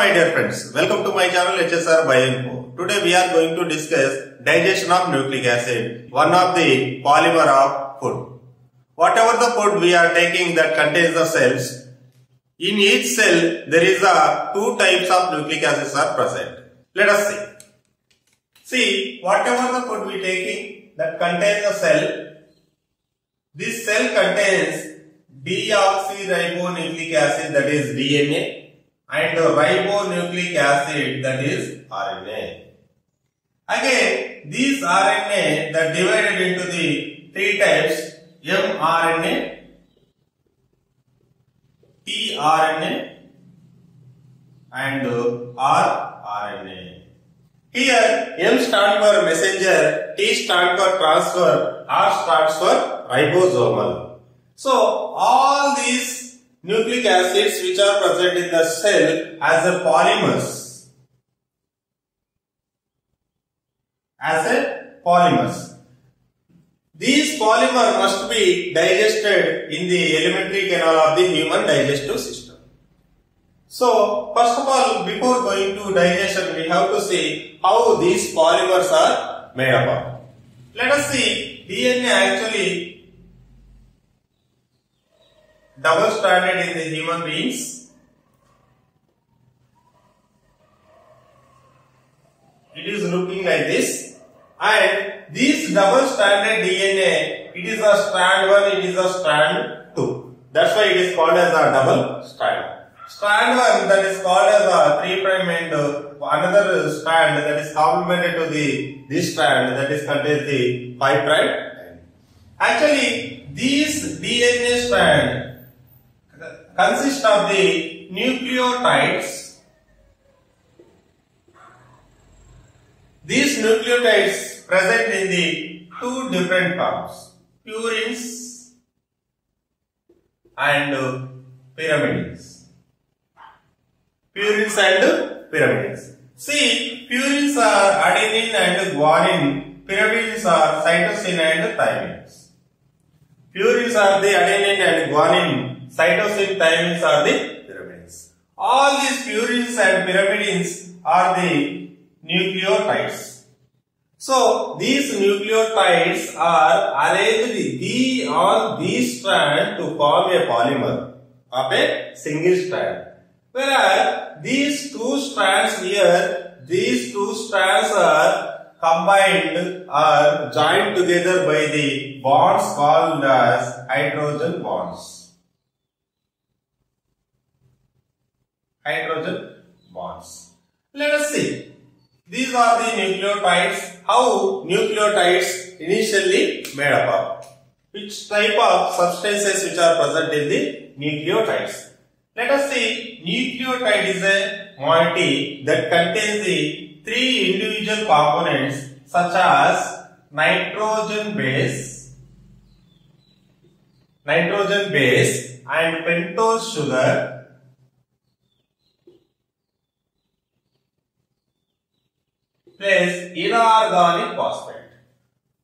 my dear friends. Welcome to my channel HSR Bioinfo. Today we are going to discuss digestion of nucleic acid, one of the polymer of food. Whatever the food we are taking that contains the cells, in each cell there is a two types of nucleic acids are present. Let us see. See, whatever the food we taking that contains the cell, this cell contains deoxyribonucleic acid that is DNA and ribonucleic acid that is RNA. Again, these RNA that divided into the three types mRNA, tRNA and rRNA. Here M stands for messenger, T stands for transfer, R stands for ribosomal. So all these nucleic acids which are present in the cell as a polymers as a polymers. These polymer must be digested in the alimentary canal of the human digestive system. So, first of all, before going to digestion, we have to see how these polymers are made up of. Let us see, DNA actually double stranded in the human beings. It is looking like this and this double stranded DNA, it is a strand 1, it is a strand 2. That's why it is called as a double strand. Strand 1 that is called as a 3 prime uh, another strand that is complemented to the this strand that is contains the 5 prime. Actually, these DNA strand consist of the nucleotides. These nucleotides present in the two different forms, purines and pyrimidines. Purines and pyrimidines. See, purines are adenine and guanine, pyrimidines are cytosine and thymines. Purines are the adenine and guanine, cytosine, thymines are the pyrimidines. All these purines and pyrimidines are the nucleotides. So, these nucleotides are arranged the, on these strands to form a polymer of a single strand. Whereas, these two strands here, these two strands are combined or joined together by the bonds called as hydrogen bonds. Hydrogen bonds. Let us see. These are the nucleotides. How nucleotides initially made up of? Which type of substances which are present in the nucleotides? Let us see. Nucleotide is a moiety that contains the three individual components such as nitrogen base, nitrogen base and pentose sugar plus inorganic phosphate.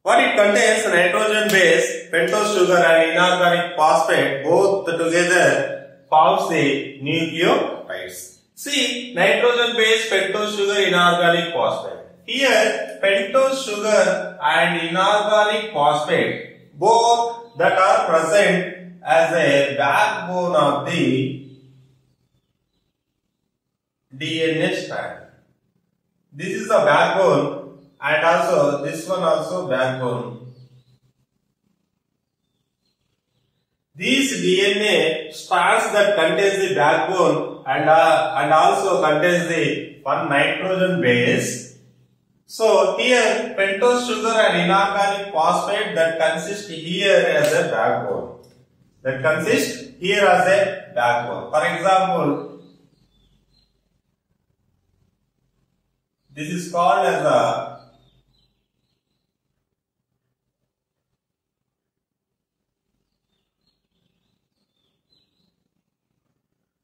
What it contains nitrogen base, pentose sugar and inorganic phosphate both together forms the nucleotides. See nitrogen base, pentose sugar, inorganic phosphate. Here pentose sugar and inorganic phosphate both that are present as a backbone of the DNA strand. This is the backbone and also this one also backbone. These DNA strands that contains the backbone and, uh, and also contains the one nitrogen base. So here pentose sugar and inorganic phosphate that consist here as a backbone. That consist here as a backbone. For example, This is called as a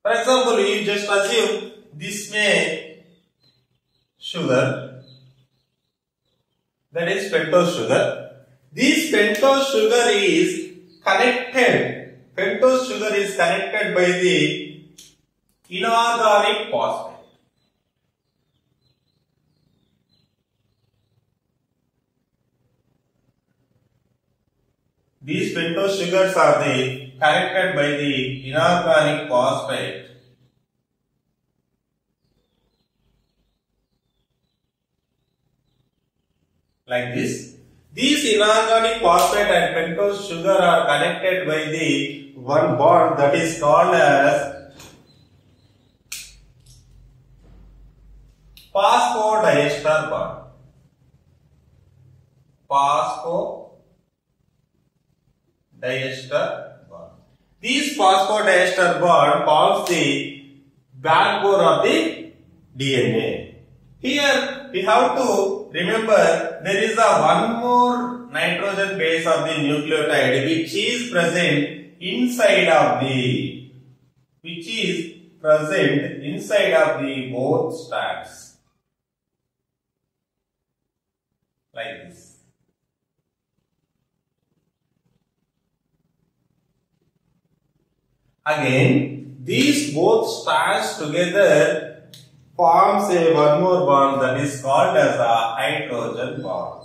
For example, you just assume this may sugar that is pentose sugar. This pentose sugar is connected. Pentose sugar is connected by the inorganic phosphate. These pentose sugars are the connected by the inorganic phosphate like this. These inorganic phosphate and pentose sugar are connected by the one bond that is called as phosphodiester bond. Phosphodiester. These phosphodiester bond forms the backbone of the DNA. Here we have to remember there is a one more nitrogen base of the nucleotide which is present inside of the which is present inside of the both strands like this. Again, these both strands together forms a one more bond that is called as a hydrogen bond.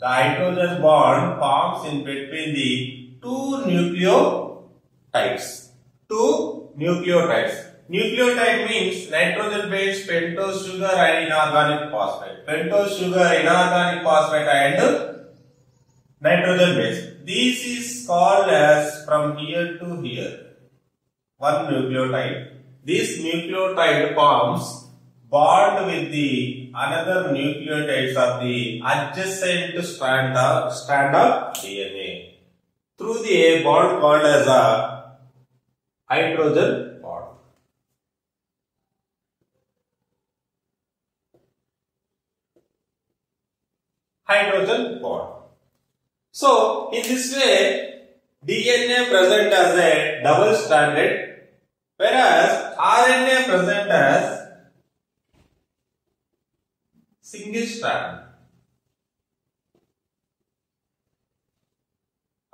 The hydrogen bond forms in between the two nucleotides. Two nucleotides. Nucleotide means nitrogen base, pentose sugar and inorganic phosphate. Pentose sugar, inorganic phosphate and nitrogen base. This is called as from here to here. One nucleotide. This nucleotide forms bond with the another nucleotides of the adjacent strand of, strand of DNA through the bond called as a hydrogen bond. Hydrogen bond. So, in this way, DNA present as a double stranded, whereas RNA present as single strand.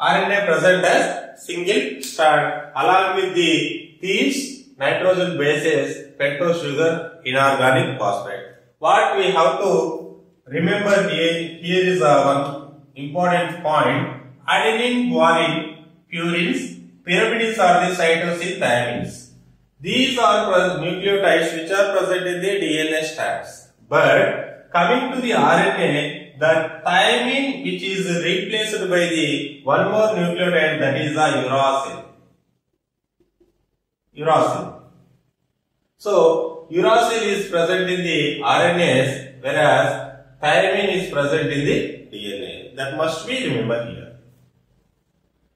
RNA present as single strand along with the these nitrogen bases, pentose sugar, inorganic phosphate. What we have to remember here, here is a one important point. Adenine, guanine, purines, pyrimidines are the cytosine thymines. These are nucleotides which are present in the DNA strands. But coming to the RNA, the thymine which is replaced by the one more nucleotide that is the uracil. Uracil. So, uracil is present in the RNAs whereas thymine is present in the DNA. That must be remembered here.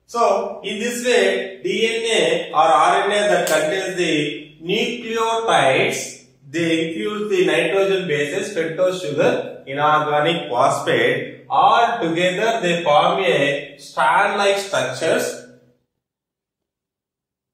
So, in this way, DNA or RNA that contains the nucleotides, they include the nitrogen bases, pentose sugar, inorganic phosphate, all together they form a strand-like structures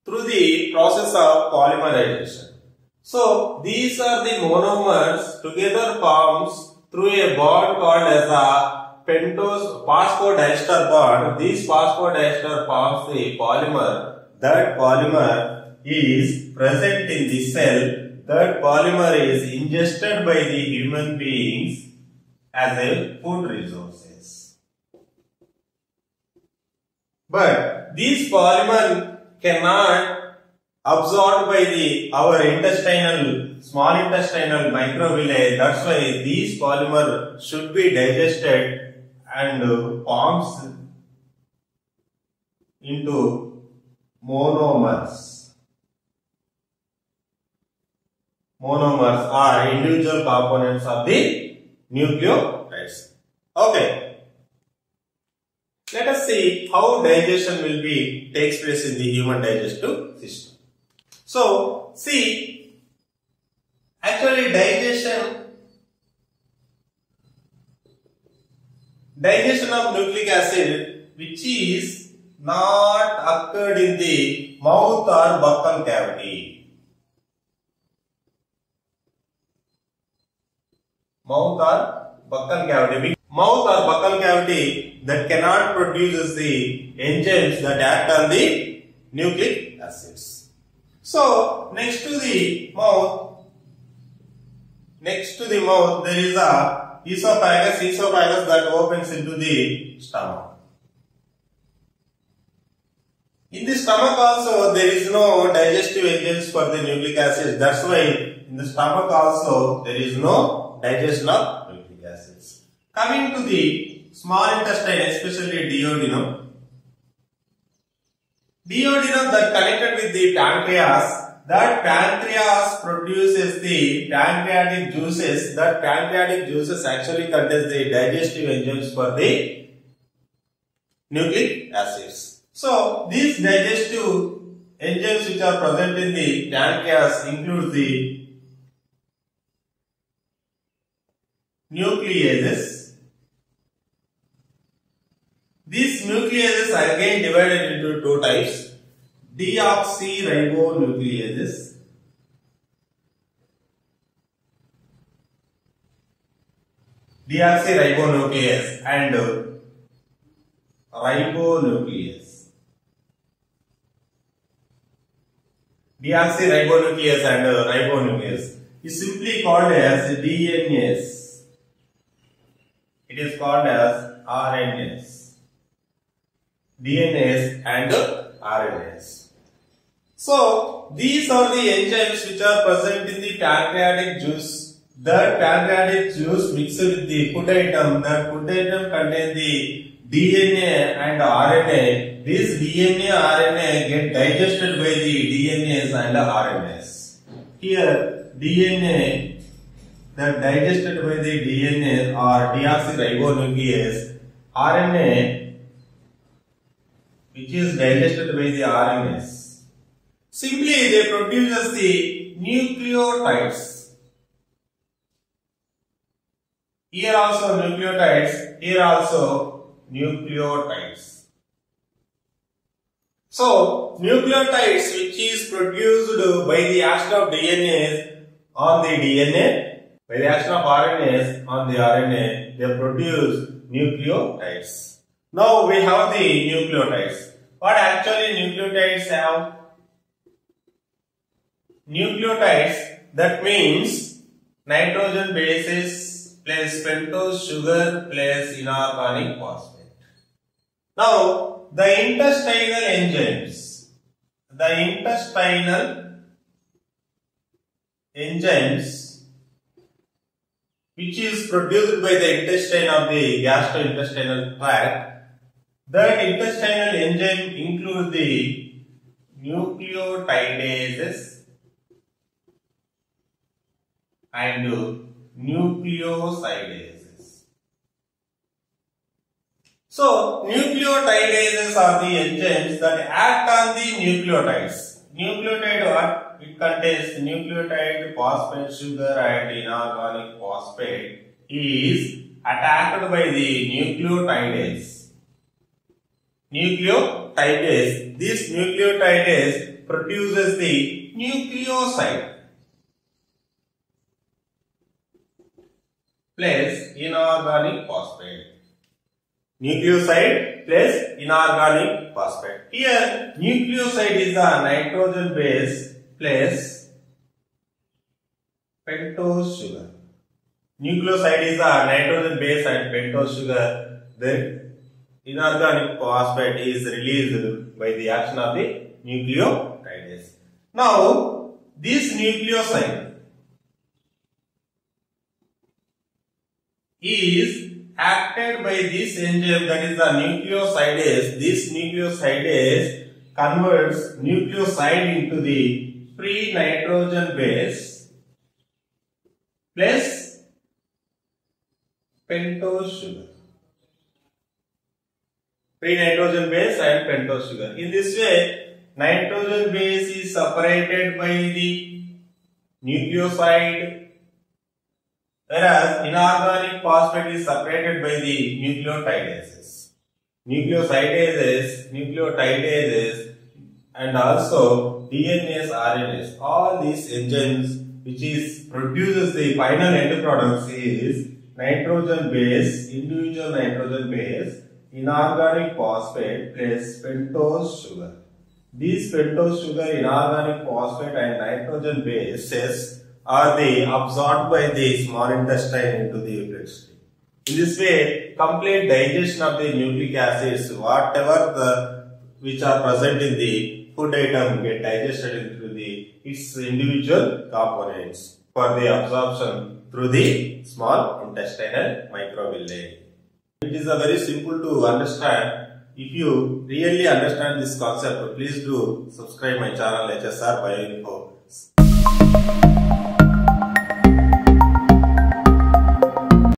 through the process of polymerization. So, these are the monomers together forms through a bond called as a pentose phosphodiester bond. This phosphodiester forms the polymer. That polymer is present in the cell. That polymer is ingested by the human beings as a food resources. But these polymer cannot absorbed by the our intestinal small intestinal microvilli that's why these polymer should be digested and forms into monomers. Monomers are individual components of the nucleotides. Okay. Let us see how digestion will be takes place in the human digestive system. So, see, actually digestion, digestion of nucleic acid which is not occurred in the mouth or buccal cavity. Mouth or buccal cavity. Mouth or buccal cavity that cannot produce the enzymes that act on the nucleic acids. So, next to the mouth, next to the mouth, there is a esophagus, esophagus that opens into the stomach. In the stomach also there is no digestive enzymes for the nucleic acids. That's why in the stomach also there is no digestion of nucleic acids. Coming to the small intestine, especially duodenum. Duodenum that connected with the pancreas that pancreas produces the pancreatic juices. That pancreatic juices actually contains the digestive enzymes for the nucleic acids. So these digestive enzymes which are present in the pancreas include the nucleases. These nucleases are again divided into two types deoxyribonucleases. Deoxyribonuclease and ribonuclease. Deoxyribonuclease and ribonuclease is simply called as DNase it is called as RNase DNase and RNase so these are the enzymes which are present in the pancreatic juice. That pancreatic juice mixed with the food item, that food item contain the DNA and RNA. This DNA RNA get digested by the DNAs and RNAs. Here DNA that digested by the DNA or deoxyribonuclease RNA which is digested by the RNAs Simply they produce the nucleotides. Here also nucleotides, here also nucleotides. So, nucleotides which is produced by the action of DNA on the DNA, by the action of RNase on the RNA, they produce nucleotides. Now we have the nucleotides. What actually nucleotides have? Nucleotides that means nitrogen bases plus pentose sugar plus inorganic phosphate. Now the intestinal enzymes, the intestinal enzymes which is produced by the intestine of the gastrointestinal tract, that intestinal enzyme include the nucleotidases and nucleosidases. So, nucleotidases are the enzymes that act on the nucleotides. Nucleotide what? It contains nucleotide, phosphate, sugar and inorganic phosphate is attacked by the nucleotidase. Nucleotidase. This nucleotidase produces the nucleoside. Plus inorganic phosphate. Nucleoside plus inorganic phosphate. Here nucleoside is the nitrogen base plus pentose sugar. Nucleoside is the nitrogen base and pentose sugar. The inorganic phosphate is released by the action of the nucleotidase. Now this nucleoside is acted by this enzyme that is the nucleosidase. This nucleosidase converts nucleoside into the free nitrogen base plus pentose sugar. Free nitrogen base and pentose sugar. In this way, nitrogen base is separated by the nucleoside whereas inorganic phosphate is separated by the nucleotidases. Nucleosidases, nucleotidases and also DNase, RNase, all these enzymes which is produces the final end products is nitrogen base, individual nitrogen base, inorganic phosphate plus pentose sugar. These pentose sugar, inorganic phosphate and nitrogen bases are they absorbed by the small intestine into the bloodstream. In this way, complete digestion of the nucleic acids, whatever the which are present in the food item get digested into the its individual components for the absorption through the small intestinal microvilli. It is a very simple to understand. If you really understand this concept, please do subscribe my channel HSR Bioinfo.